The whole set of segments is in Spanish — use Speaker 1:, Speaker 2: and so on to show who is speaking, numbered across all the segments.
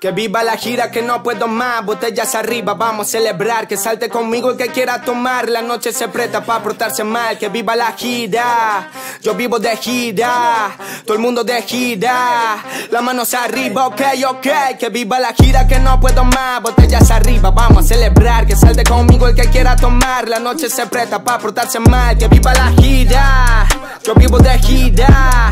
Speaker 1: Que viva la gira, que no puedo más. Botellas arriba, vamos a celebrar. Que salte conmigo el que quiera tomar. La noche se presta para portarse mal. Que viva la gira. Yo vivo de gira. Todo el mundo de gira. Las manos arriba, ok, ok. Que viva la gira, que no puedo más. Botellas arriba, vamos a celebrar. Que salte conmigo el que quiera tomar. La noche se presta para portarse mal. Que viva la gira. Yo vivo de gira.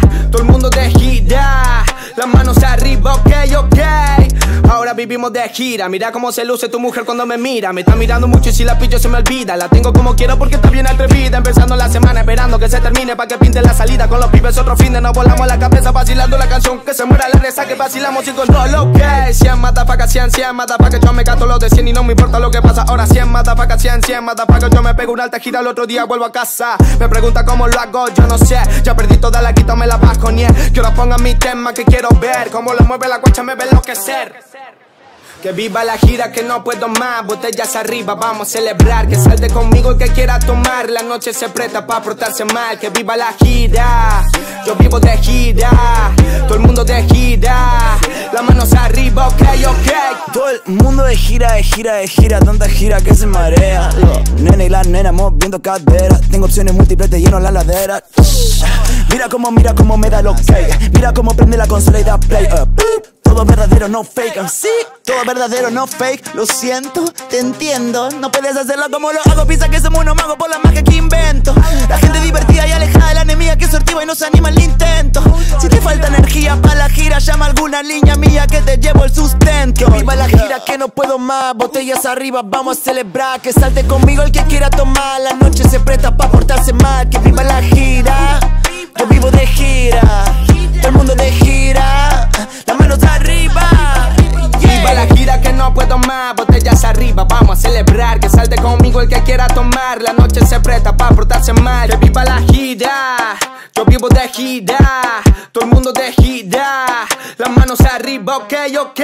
Speaker 1: Vivimos de gira. Mira cómo se luce tu mujer cuando me mira. Me está mirando mucho y si la pillo se me olvida. La tengo como quiero porque está bien atrevida. Empezando la semana esperando que se termine para que pinte la salida. Con los pibes otro fin de no volamos la cabeza vacilando la canción. Que se muera la reza que vacilamos sin control, ok. 100 mata 100, 100 mata que yo me gasto los de 100 y no me importa lo que pasa. Ahora 100 mata 100, 100 mata que yo me pego una alta gira. El otro día vuelvo a casa. Me pregunta cómo lo hago, yo no sé. Ya perdí toda la quita, me la bajo, nie. Que ahora ponga mi tema que quiero ver. Cómo lo mueve la cuacha, me ve enloquecer. Que viva la gira, que no puedo más. Botellas arriba, vamos a celebrar. Que salte conmigo el que quiera tomar. La noche se presta para portarse mal. Que viva la gira, yo vivo de gira. Todo el mundo de gira. Las manos arriba, ok, ok.
Speaker 2: Todo el mundo de gira, de gira, de gira. Tanta gira que se marea. Nene y las nenas moviendo cadera. Tengo opciones múltiples, te lleno la ladera. Mira cómo, mira cómo me da lo que Mira cómo prende la consola y da play. Uh, todo verdadero, no fake. Sí, todo verdadero, no fake. Lo siento, te entiendo. No puedes hacerlo como lo hago. Piensa que somos unos magos por la magia que invento. La gente divertida y alejada de la enemiga que sortiva y no se anima al intento. Si te falta energía para la gira, llama alguna niña mía que te llevo el sustento. Que viva la gira, que no puedo más. Botellas arriba, vamos a celebrar. Que salte conmigo el que quiera tomar. La noche se presta para portarse mal. Que viva la gira.
Speaker 1: La noche se presta para portarse mal. Que viva la gira, yo vivo de gira Todo el mundo de gira, las manos arriba, ok, ok